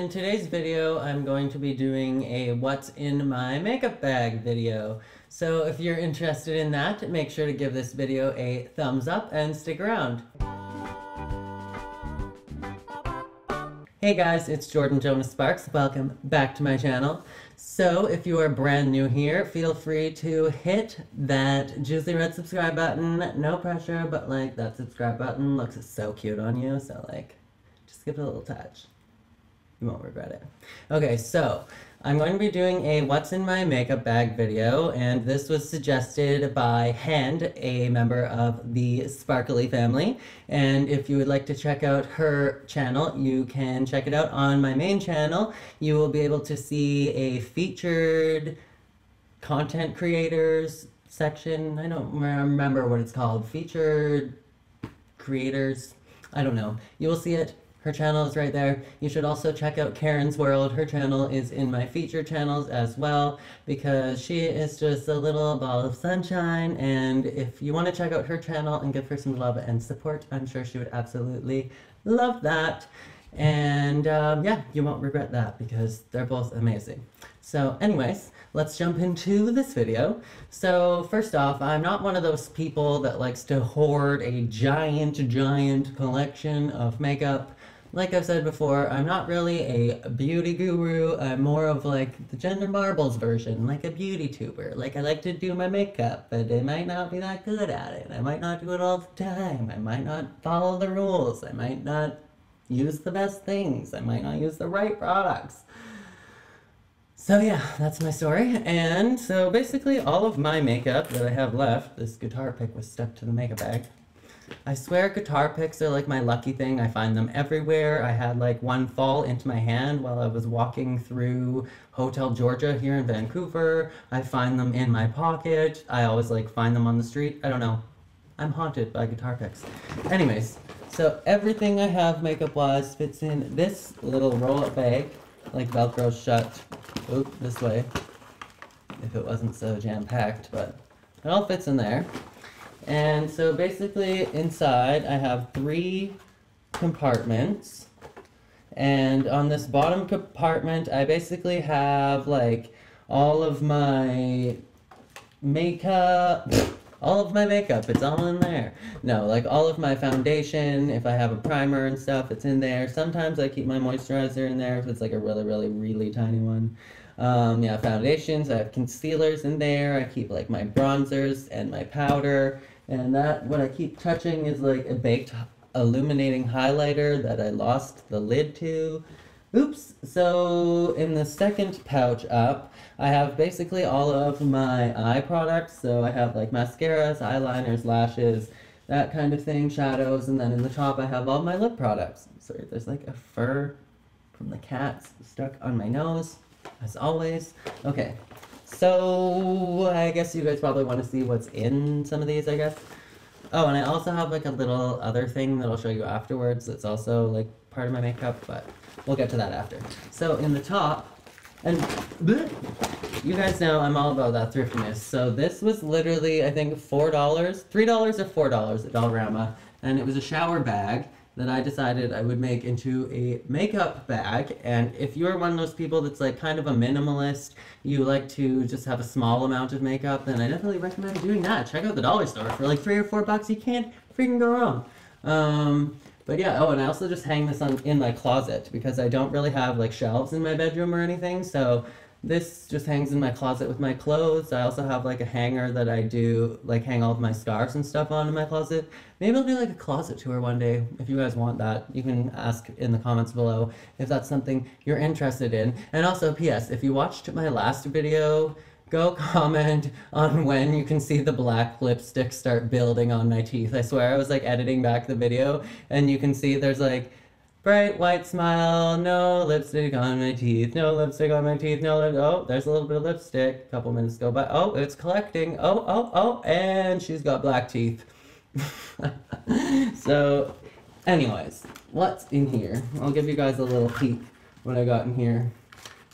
In today's video, I'm going to be doing a what's in my makeup bag video. So if you're interested in that, make sure to give this video a thumbs up and stick around. Hey guys, it's Jordan Jonah Sparks. Welcome back to my channel. So if you are brand new here, feel free to hit that juicy red subscribe button. No pressure, but like that subscribe button looks so cute on you, so like just give it a little touch. You won't regret it. Okay, so I'm going to be doing a what's in my makeup bag video, and this was suggested by Hand, a member of the Sparkly family. And if you would like to check out her channel, you can check it out on my main channel. You will be able to see a featured content creators section. I don't remember what it's called. Featured creators. I don't know. You will see it her channel is right there. You should also check out Karen's World. Her channel is in my feature channels as well because she is just a little ball of sunshine. And if you want to check out her channel and give her some love and support, I'm sure she would absolutely love that. And um, yeah, you won't regret that because they're both amazing. So anyways, let's jump into this video. So first off, I'm not one of those people that likes to hoard a giant, giant collection of makeup. Like I've said before, I'm not really a beauty guru. I'm more of like the Jenna Marbles version, like a beauty tuber. Like I like to do my makeup, but I might not be that good at it. I might not do it all the time. I might not follow the rules. I might not use the best things. I might not use the right products. So yeah, that's my story. And so basically all of my makeup that I have left, this guitar pick was stuck to the makeup bag. I swear guitar picks are like my lucky thing. I find them everywhere. I had like one fall into my hand while I was walking through Hotel Georgia here in Vancouver. I find them in my pocket. I always like find them on the street. I don't know. I'm haunted by guitar picks. Anyways, so everything I have makeup-wise fits in this little roll-up bag, like Velcro shut. Oop, this way. If it wasn't so jam-packed, but it all fits in there. And so basically inside I have three compartments. And on this bottom compartment I basically have like all of my makeup, all of my makeup, it's all in there. No, like all of my foundation, if I have a primer and stuff, it's in there. Sometimes I keep my moisturizer in there if it's like a really, really, really tiny one. Um, yeah, foundations, I have concealers in there, I keep like my bronzers and my powder, and that, what I keep touching is like a baked illuminating highlighter that I lost the lid to. Oops, so in the second pouch up, I have basically all of my eye products, so I have like mascaras, eyeliners, lashes, that kind of thing, shadows, and then in the top I have all my lip products. Sorry, there's like a fur from the cat stuck on my nose as always. Okay, so I guess you guys probably want to see what's in some of these, I guess. Oh, and I also have like a little other thing that I'll show you afterwards that's also like part of my makeup, but we'll get to that after. So in the top, and bleh, you guys know I'm all about that thriftiness. So this was literally, I think, $4, $3 or $4 at Dollarama, and it was a shower bag that I decided I would make into a makeup bag. And if you're one of those people that's like kind of a minimalist, you like to just have a small amount of makeup, then I definitely recommend doing that. Check out the dollar store for like three or four bucks. You can't freaking go wrong. Um, but yeah, oh, and I also just hang this on in my closet because I don't really have like shelves in my bedroom or anything. So this just hangs in my closet with my clothes. I also have like a hanger that I do like hang all of my scarves and stuff on in my closet. Maybe I'll do like a closet tour one day if you guys want that. You can ask in the comments below if that's something you're interested in. And also, P.S. If you watched my last video, go comment on when you can see the black lipstick start building on my teeth. I swear I was like editing back the video and you can see there's like Bright white smile, no lipstick on my teeth, no lipstick on my teeth, no lip. Oh, there's a little bit of lipstick. A couple minutes go by. Oh, it's collecting. Oh, oh, oh, and she's got black teeth. so, anyways, what's in here? I'll give you guys a little peek what I got in here.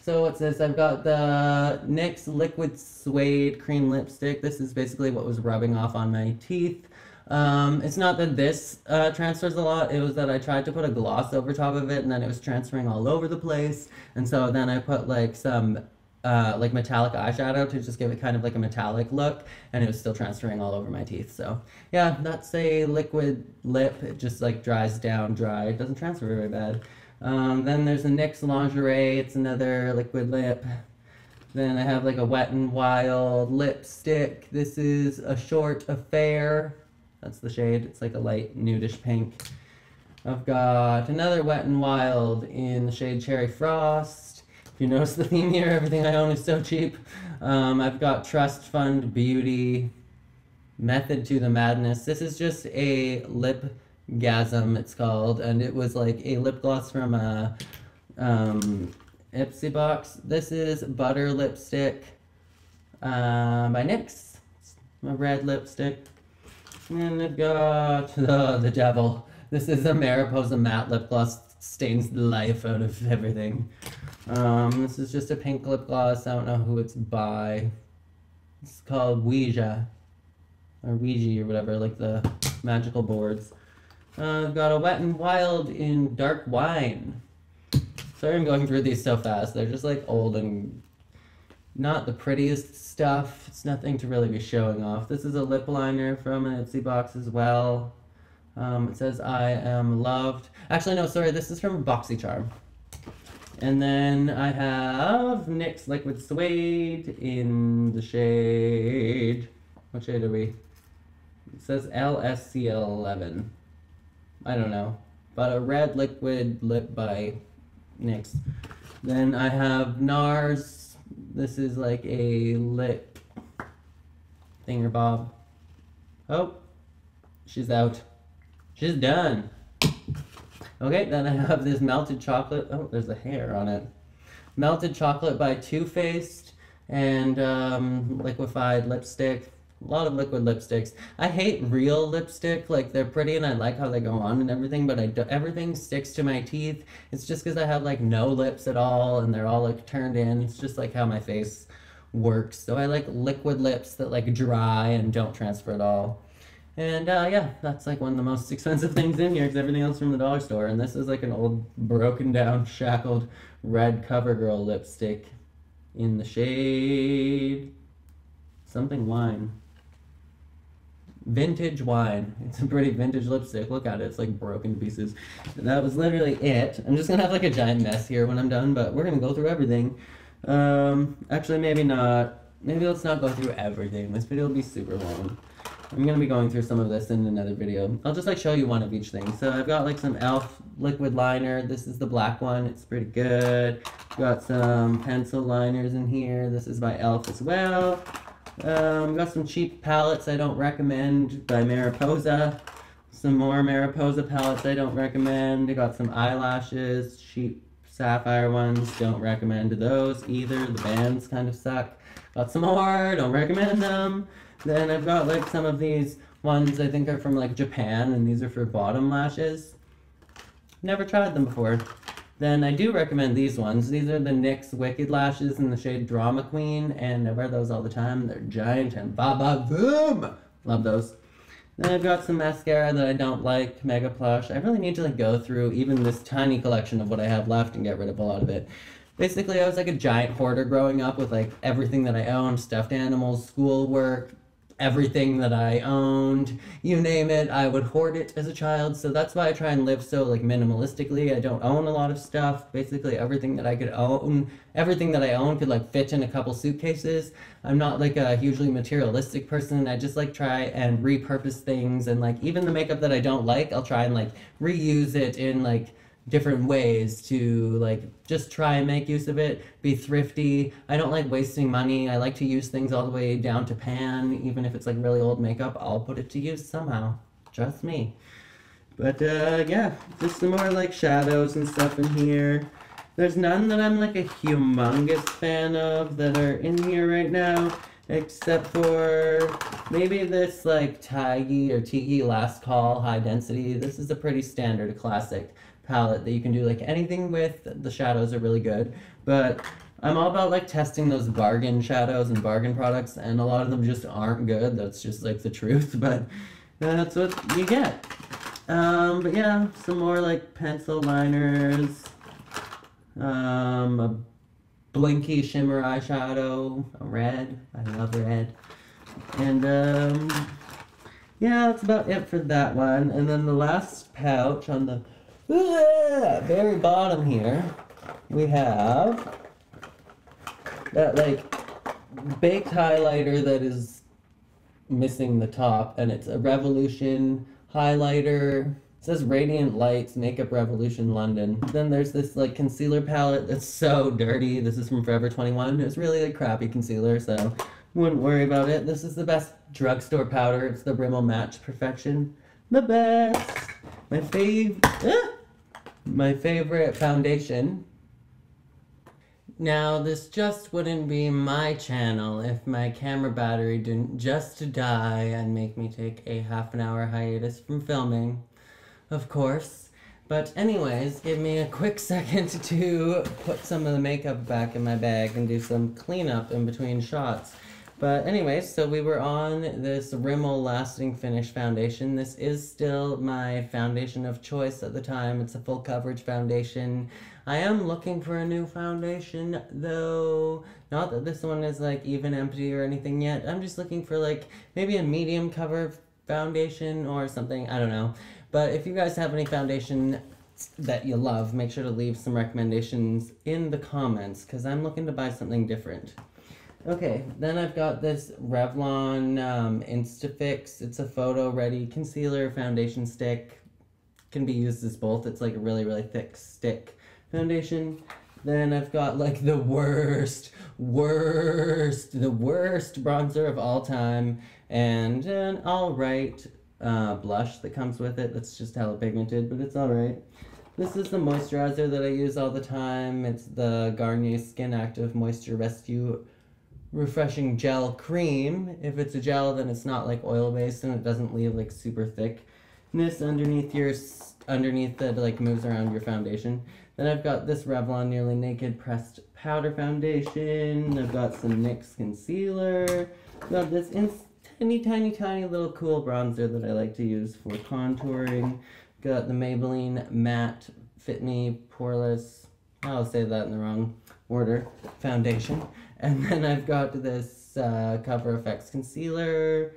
So what's this? I've got the NYX Liquid Suede Cream Lipstick. This is basically what was rubbing off on my teeth. Um, it's not that this uh, transfers a lot, it was that I tried to put a gloss over top of it and then it was transferring all over the place. And so then I put like some uh, like metallic eyeshadow to just give it kind of like a metallic look and it was still transferring all over my teeth. So yeah, that's a liquid lip. It just like dries down dry. It doesn't transfer very bad. Um, then there's the NYX Lingerie. It's another liquid lip. Then I have like a Wet n Wild lipstick. This is a short affair. That's the shade. It's like a light nudish pink. I've got another Wet n Wild in the shade Cherry Frost. If you notice the theme here, everything I own is so cheap. Um, I've got Trust Fund Beauty, Method to the Madness. This is just a lip gasm, it's called, and it was like a lip gloss from a um, Ipsy box. This is Butter Lipstick uh, by NYX. It's a red lipstick. And I've got the, the devil. This is a Mariposa matte lip gloss. Stains the life out of everything. Um, this is just a pink lip gloss. I don't know who it's by. It's called Ouija. Or Ouija or whatever, like the magical boards. Uh, I've got a Wet n Wild in Dark Wine. Sorry I'm going through these so fast. They're just like old and not the prettiest stuff. It's nothing to really be showing off. This is a lip liner from an Ipsy box as well. Um, it says, I am loved. Actually, no, sorry, this is from BoxyCharm. And then I have NYX Liquid Suede in the shade... What shade are we? It says LSCL11. I don't know. But a red liquid lip by NYX. Then I have NARS. This is like a lip thinger bob. Oh, she's out. She's done. Okay, then I have this melted chocolate. Oh, there's a hair on it. Melted chocolate by Too Faced and um, liquefied lipstick a lot of liquid lipsticks. I hate real lipstick. Like they're pretty and I like how they go on and everything, but I do, everything sticks to my teeth. It's just because I have like no lips at all and they're all like turned in. It's just like how my face works. So I like liquid lips that like dry and don't transfer at all. And uh, yeah, that's like one of the most expensive things in here because everything else from the dollar store. And this is like an old broken down, shackled red CoverGirl lipstick in the shade something wine. Vintage wine. It's a pretty vintage lipstick. Look at it. It's like broken pieces. That was literally it. I'm just gonna have like a giant mess here when I'm done, but we're gonna go through everything. Um, actually, maybe not. Maybe let's not go through everything. This video will be super long. I'm gonna be going through some of this in another video. I'll just like show you one of each thing. So I've got like some e.l.f. liquid liner. This is the black one. It's pretty good. Got some pencil liners in here. This is by e.l.f. as well. Um, got some cheap palettes I don't recommend by Mariposa. Some more Mariposa palettes I don't recommend. I got some eyelashes, cheap sapphire ones, don't recommend those either. The bands kind of suck. Got some more, don't recommend them. Then I've got like some of these ones I think are from like Japan and these are for bottom lashes. Never tried them before then I do recommend these ones. These are the NYX Wicked Lashes in the shade Drama Queen, and I wear those all the time. They're giant and ba ba boom! Love those. Then I've got some mascara that I don't like, Mega Plush. I really need to like go through even this tiny collection of what I have left and get rid of a lot of it. Basically, I was like a giant hoarder growing up with like everything that I owned, stuffed animals, schoolwork, everything that I owned, you name it, I would hoard it as a child. So that's why I try and live so like minimalistically. I don't own a lot of stuff. Basically everything that I could own, everything that I own could like fit in a couple suitcases. I'm not like a hugely materialistic person. I just like try and repurpose things and like even the makeup that I don't like, I'll try and like reuse it in like different ways to like just try and make use of it be thrifty. I don't like wasting money. I like to use things all the way down to pan. Even if it's like really old makeup i'll put it to use somehow. Trust me. But uh yeah just some more like shadows and stuff in here. There's none that i'm like a humongous fan of that are in here right now except for maybe this like Taigi or Tiki Last Call High Density. This is a pretty standard classic palette that you can do like anything with. The shadows are really good, but I'm all about like testing those bargain shadows and bargain products, and a lot of them just aren't good. That's just like the truth. But that's what you get. Um, but yeah, some more like pencil liners, um, a blinky shimmer eyeshadow, a red. I love red. And um, yeah, that's about it for that one. And then the last pouch on the very bottom here, we have that like baked highlighter that is missing the top, and it's a Revolution highlighter. It says Radiant Lights Makeup Revolution London. Then there's this like concealer palette that's so dirty. This is from Forever 21. It's really a crappy concealer, so wouldn't worry about it. This is the best drugstore powder. It's the Rimmel Match Perfection. The best. My fave. Ah! My favorite foundation now, this just wouldn't be my channel if my camera battery didn't just die and make me take a half an hour hiatus from filming, of course. But anyways, give me a quick second to put some of the makeup back in my bag and do some cleanup in between shots. But anyways, so we were on this Rimmel Lasting Finish foundation. This is still my foundation of choice at the time. It's a full coverage foundation. I am looking for a new foundation though. Not that this one is like even empty or anything yet. I'm just looking for like maybe a medium cover foundation or something. I don't know. But if you guys have any foundation that you love, make sure to leave some recommendations in the comments because I'm looking to buy something different. Okay, then I've got this Revlon um, Instafix. It's a photo ready concealer foundation stick. Can be used as both. It's like a really, really thick stick foundation. Then I've got like the worst, worst, the worst bronzer of all time, and an alright uh, blush that comes with it. That's just hella pigmented, but it's alright. This is the moisturizer that I use all the time. It's the Garnier Skin Active Moisture Rescue Refreshing Gel Cream. If it's a gel, then it's not like oil based and it doesn't leave like super thick. this underneath your underneath that like moves around your foundation. Then I've got this Revlon Nearly Naked Pressed Powder Foundation. I've got some NYX Concealer. I've got this tiny, tiny, tiny little cool bronzer that I like to use for contouring. Got the Maybelline Matte Fit Me Poreless, I'll say that in the wrong order, foundation. And then I've got this uh, Cover FX Concealer.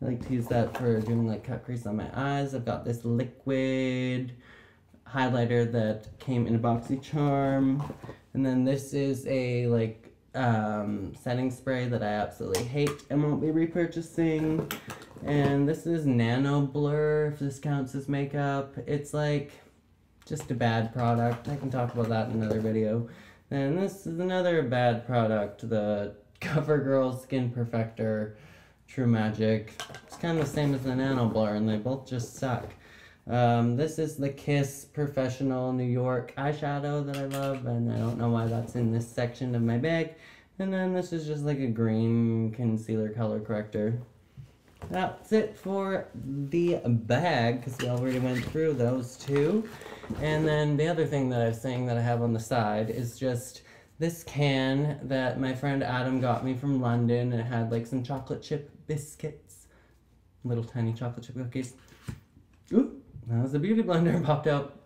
I like to use that for doing like cut crease on my eyes. I've got this liquid highlighter that came in a BoxyCharm. And then this is a like um, setting spray that I absolutely hate and won't be repurchasing. And this is Nano Blur, if this counts as makeup. It's like just a bad product. I can talk about that in another video. And this is another bad product, the CoverGirl Skin Perfector True Magic. It's kind of the same as the Nano Blur, and they both just suck. Um, this is the Kiss Professional New York eyeshadow that I love, and I don't know why that's in this section of my bag. And then this is just like a green concealer color corrector. That's it for the bag, because we already went through those two. And then the other thing that I was saying that I have on the side is just this can that my friend Adam got me from London. It had like some chocolate chip biscuits, little tiny chocolate chip cookies. Ooh. That was a beauty blender popped out.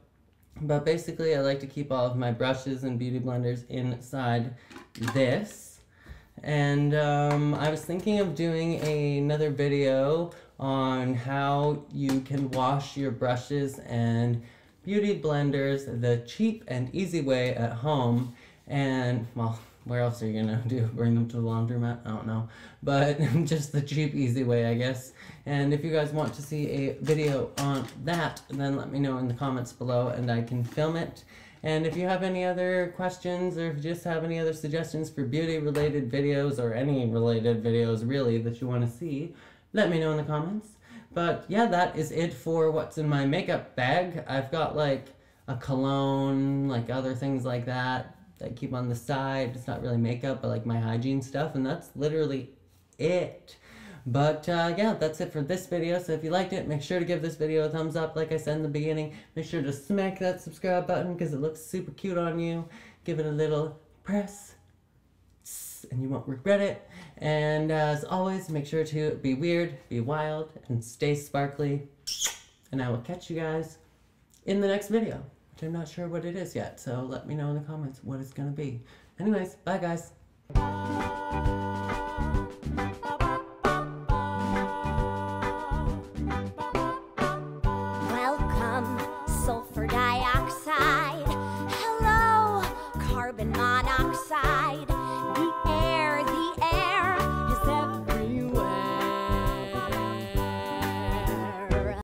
But basically, I like to keep all of my brushes and beauty blenders inside this. And um, I was thinking of doing a, another video on how you can wash your brushes and beauty blenders the cheap and easy way at home. And, well, where else are you gonna do? Bring them to the laundromat? I don't know. But just the cheap, easy way, I guess. And if you guys want to see a video on that, then let me know in the comments below and I can film it. And if you have any other questions or if you just have any other suggestions for beauty related videos or any related videos really that you want to see, let me know in the comments. But yeah, that is it for what's in my makeup bag. I've got like a cologne, like other things like that that I keep on the side. It's not really makeup, but like my hygiene stuff, and that's literally it. But uh, yeah, that's it for this video. So if you liked it, make sure to give this video a thumbs up. Like I said in the beginning, make sure to smack that subscribe button because it looks super cute on you. Give it a little press. and you won't regret it. And as always, make sure to be weird, be wild, and stay sparkly. And I will catch you guys in the next video, which I'm not sure what it is yet. So let me know in the comments what it's going to be. Anyways, bye guys.